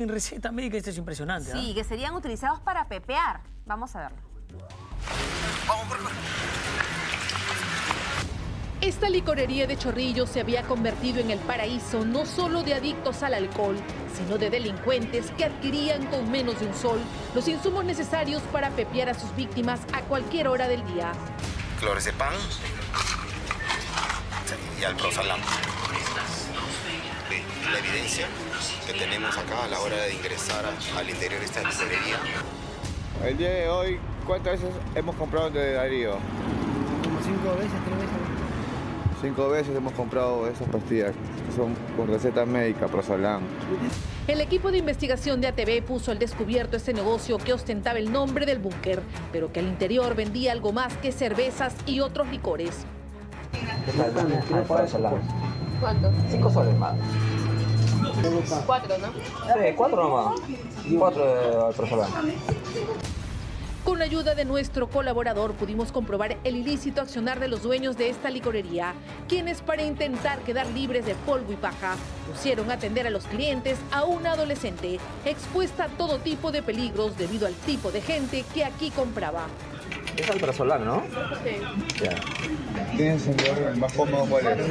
Sin receta médica, esto es impresionante. Sí, ¿ah? que serían utilizados para pepear. Vamos a verlo. Esta licorería de Chorrillos se había convertido en el paraíso no solo de adictos al alcohol, sino de delincuentes que adquirían con menos de un sol los insumos necesarios para pepear a sus víctimas a cualquier hora del día. clorazepam y La evidencia que tenemos acá a la hora de ingresar a- al interior de esta licorería El día de hoy, ¿cuántas veces hemos comprado de Darío? Como cinco veces, tres veces. Cinco veces hemos comprado esas pastillas que son con receta médica, Prosolam. El equipo de investigación de ATV puso al descubierto este negocio que ostentaba el nombre del búnker, pero que al interior vendía algo más que cervezas y otros licores. ¿Cuánto? Cinco soles más. Cuatro, ¿no? Sí, cuatro nomás. Cuatro de alprazolam. Con ayuda de nuestro colaborador pudimos comprobar el ilícito accionar de los dueños de esta licorería, quienes para intentar quedar libres de polvo y paja, pusieron a atender a los clientes a una adolescente expuesta a todo tipo de peligros debido al tipo de gente que aquí compraba. Es alprazolam, ¿no? Ya. ¿Tienes señor el más cómodo cuál es?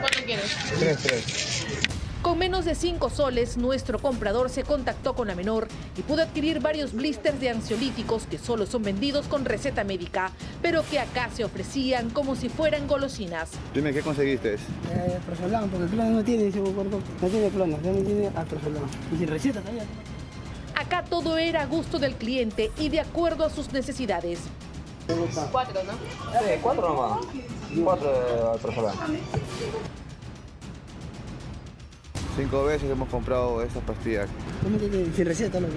¿Cuánto quieres? Tres, tres. Con menos de 5 soles, nuestro comprador se contactó con la menor y pudo adquirir varios blisters de ansiolíticos que solo son vendidos con receta médica, pero que acá se ofrecían como si fueran golosinas. Dime, ¿qué conseguiste? Eh, Prosolam, porque el plano no tiene, dice. No tiene plano, no tiene Prosolam. Y sin receta también. Acá todo era a gusto del cliente y de acuerdo a sus necesidades. Cuatro, ¿no? Sí, cuatro nomás. Cuatro de alprazolam. Cinco veces hemos comprado esas pastillas. Sin receta, loco.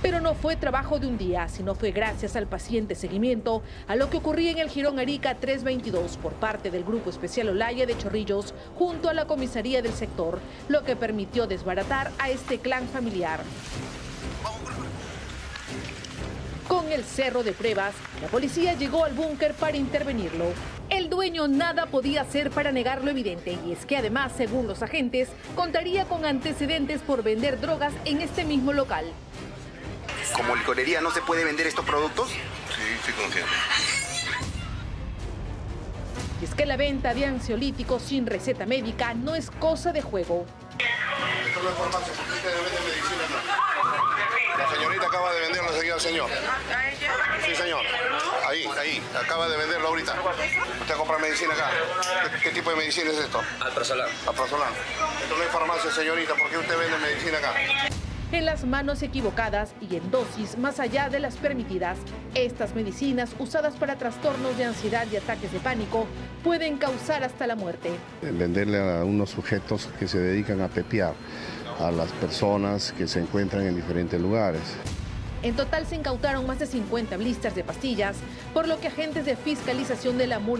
Pero no fue trabajo de un día, sino fue gracias al paciente seguimiento a lo que ocurría en el Girón Arica 322 por parte del Grupo Especial Olaya de Chorrillos junto a la comisaría del sector, lo que permitió desbaratar a este clan familiar. El cerro de pruebas, la policía llegó al búnker para intervenirlo. El dueño nada podía hacer para negar lo evidente, y es que además, según los agentes, contaría con antecedentes por vender drogas en este mismo local. como licorería no se puede vender estos productos Sí, estoy consciente. Y es que la venta de ansiolíticos sin receta médica no es cosa de juego. Farmacia, medicina acá. La señorita acaba de venderlo enseguida al señor. Sí, señor. Ahí, ahí. Acaba de venderlo ahorita. Usted compra medicina acá. ¿Qué, qué tipo de medicina es esto? Alprazolam. Aprazolam. Esto no es farmacia, señorita. ¿Por qué usted vende medicina acá? En las manos equivocadas y en dosis más allá de las permitidas, estas medicinas usadas para trastornos de ansiedad y ataques de pánico pueden causar hasta la muerte. Venderle a unos sujetos que se dedican a pepear a las personas que se encuentran en diferentes lugares. En total se incautaron más de 50 blisters de pastillas, por lo que agentes de fiscalización de la municipalidad